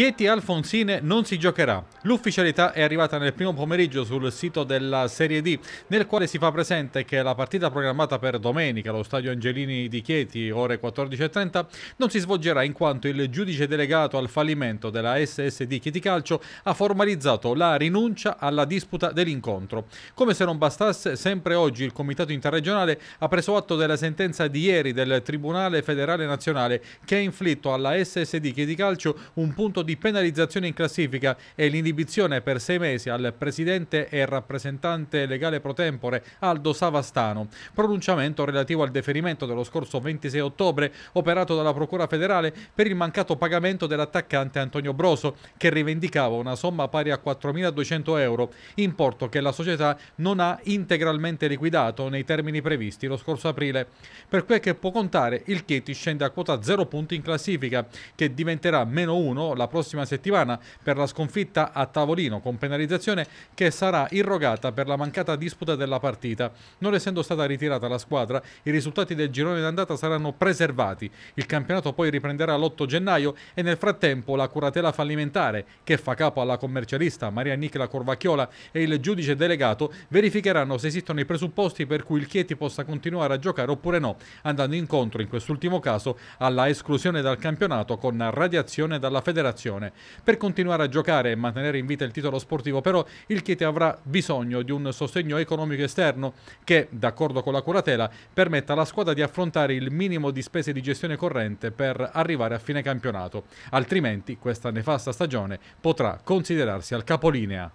Chieti Alfonsine non si giocherà. L'ufficialità è arrivata nel primo pomeriggio sul sito della Serie D, nel quale si fa presente che la partita programmata per domenica allo stadio Angelini di Chieti, ore 14.30, non si svolgerà in quanto il giudice delegato al fallimento della SSD Chieti Calcio ha formalizzato la rinuncia alla disputa dell'incontro. Come se non bastasse, sempre oggi il Comitato Interregionale ha preso atto della sentenza di ieri del Tribunale Federale Nazionale che ha inflitto alla SSD Chieti Calcio un punto punto di penalizzazione in classifica e l'inibizione per sei mesi al presidente e rappresentante legale pro tempore Aldo Savastano. Pronunciamento relativo al deferimento dello scorso 26 ottobre operato dalla Procura federale per il mancato pagamento dell'attaccante Antonio Broso che rivendicava una somma pari a 4.200 euro, importo che la società non ha integralmente liquidato nei termini previsti lo scorso aprile. Per quel che può contare, il Chieti scende a quota 0 punti in classifica, che diventerà meno 1 la prossima settimana per la sconfitta a tavolino con penalizzazione che sarà irrogata per la mancata disputa della partita. Non essendo stata ritirata la squadra, i risultati del girone d'andata saranno preservati. Il campionato poi riprenderà l'8 gennaio e nel frattempo la curatela fallimentare, che fa capo alla commercialista Maria Nicla Corvacchiola e il giudice delegato, verificheranno se esistono i presupposti per cui il Chieti possa continuare a giocare oppure no, andando incontro in quest'ultimo caso alla esclusione dal campionato con radiazione dalla federazione federazione. Per continuare a giocare e mantenere in vita il titolo sportivo, però, il Chieti avrà bisogno di un sostegno economico esterno che, d'accordo con la curatela, permetta alla squadra di affrontare il minimo di spese di gestione corrente per arrivare a fine campionato. Altrimenti, questa nefasta stagione potrà considerarsi al capolinea.